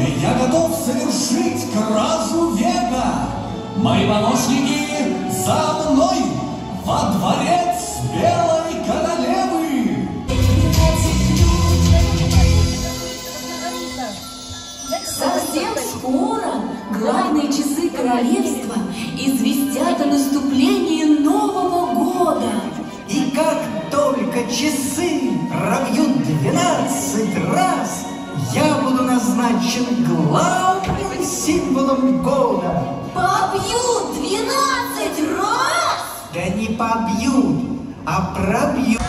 я готов совершить кражу века. Мои помощники за мной во дворец белой королевы. Совсем скоро главные часы королевства известят о наступлении Нового года. И как только часы назначен главным символом года. Побьют 12 раз! Да не побьют, а пробьют.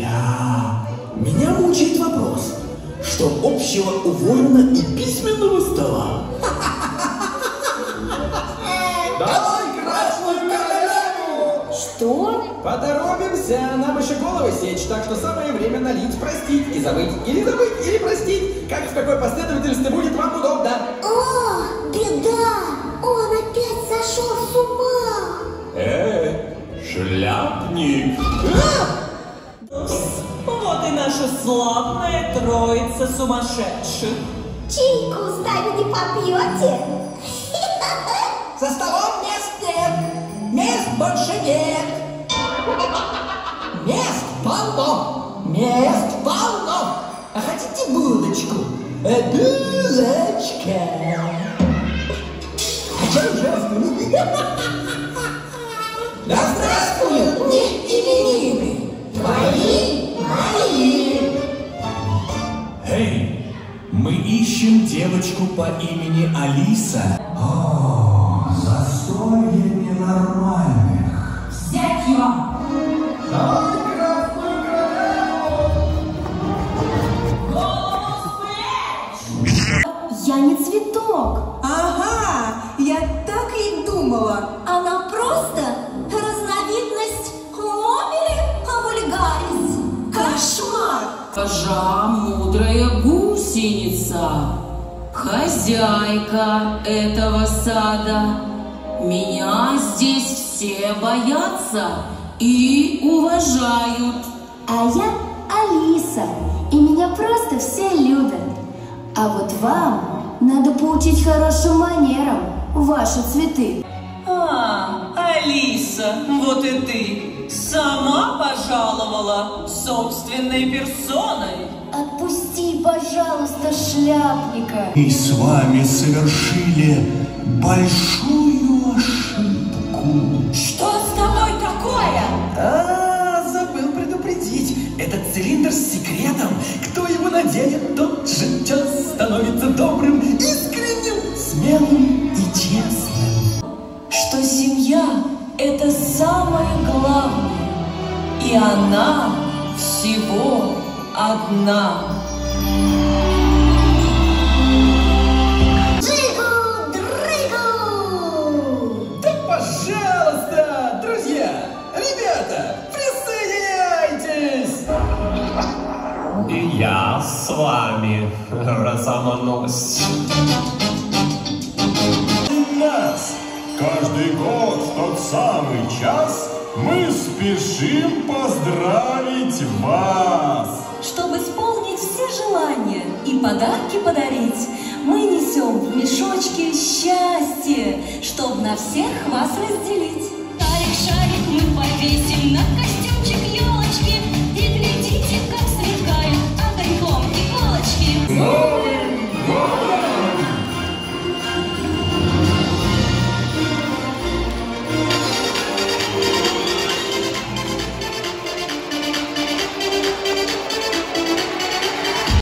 Тебя. Меня мучает вопрос, что общего у ворона и письменного стола? Давай красную королеву! Что? Поторопимся, нам еще головы сечь, так что самое время налить, простить и забыть. Или забыть, или простить. Как в какой последовательности будет вам удобно. О, беда! Он опять сошел с ума! Э, шляпник. И наша славная троица сумасшедших. Чайку с нами не попьете? За столом мест нет, мест больше нет. Мест полно, мест полно. А хотите булочку? Э, Булочка. А? Да здравствуют мы ищем девочку по имени Алиса. О, застолье ненормальных. Взять его! Я не цветок. Ага, я так и думала. Она просто разновидность мобили авульгарис. Кошмар! Госпожа мудрая гусеница, хозяйка этого сада. Меня здесь все боятся и уважают. А я Алиса, и меня просто все любят. А вот вам надо поучить хорошим манерам ваши цветы. А, Алиса, вот и ты. Сама пожаловала собственной персоной. Отпусти, пожалуйста, шляпника. И с вами совершили большую ошибку. Что с тобой такое? А, забыл предупредить. Этот цилиндр с секретом. Кто его наденет, тот же час становится добрым, искренним, смелым и честным. Что семья – это самое главное. И она всего одна. Джигу-дрыгу! Да пожалуйста, друзья, ребята, присоединяйтесь. И я с вами, нас. Каждый год в самый час мы спешим поздравить вас. Чтобы исполнить все желания и подарки подарить, мы несем в мешочке счастье, чтобы на всех вас разделить. Шарик, шарик, мы повесим на елочки.